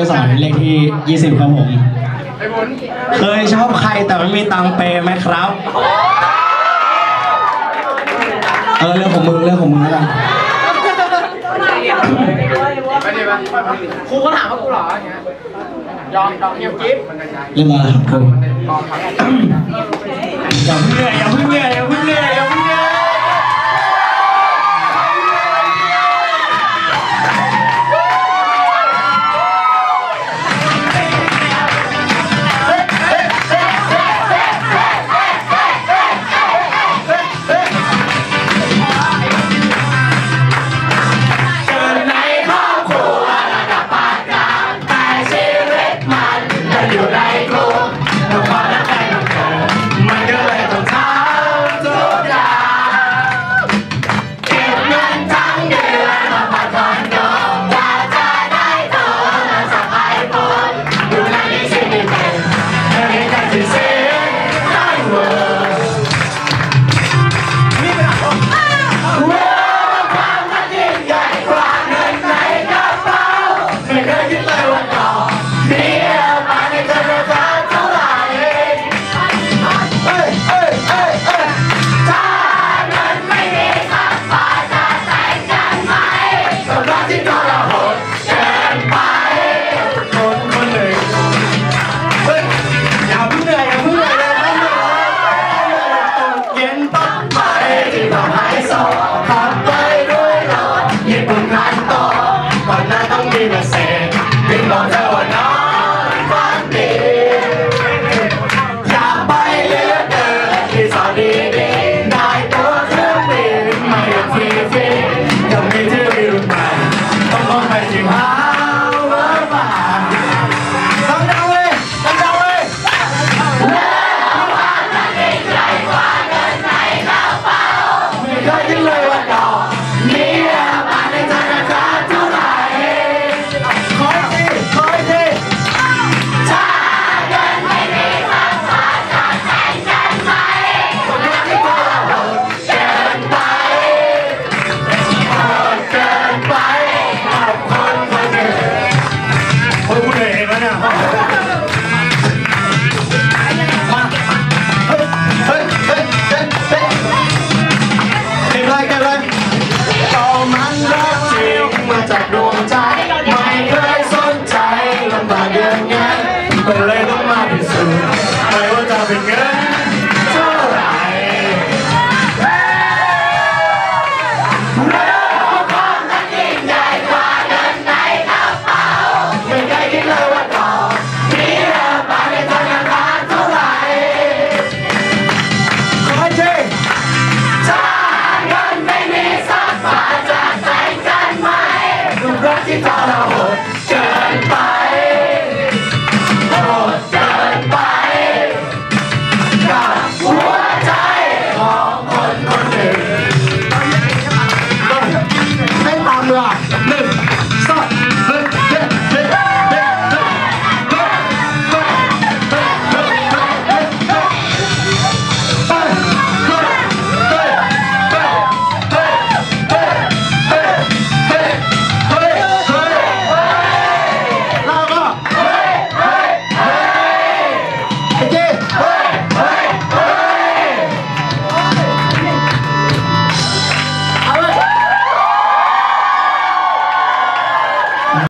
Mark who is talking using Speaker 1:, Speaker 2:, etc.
Speaker 1: นิสอเลขที่ 20 ครับผม เคยชอบใครแต่ไม่มีตังเปย์ไหมครับ เออเรื่องของมึงเรื่องของมึงแล้วกัน
Speaker 2: ครูก็ถามว่ากูหรออย่างเงี้ยยอมยอมเงียบกิ๊บ
Speaker 1: เรื่องอะไรครับ
Speaker 2: ผมอย่าเพิ่งเหนื่อยอย่าเพื่อยอย่าเพื่อยอย่าเพื่อย party para hoch, schön bei.